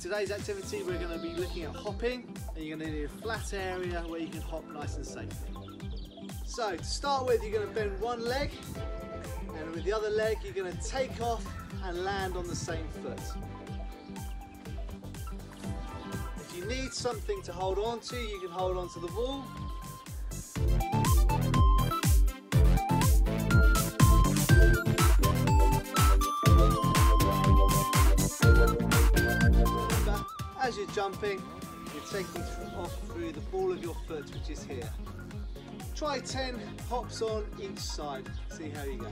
Today's activity we're going to be looking at hopping and you're going to need a flat area where you can hop nice and safely. So to start with you're going to bend one leg and with the other leg you're going to take off and land on the same foot. If you need something to hold on to you can hold on to the wall as you're jumping, you're taking off through the ball of your foot, which is here. Try 10 hops on each side, see how you go.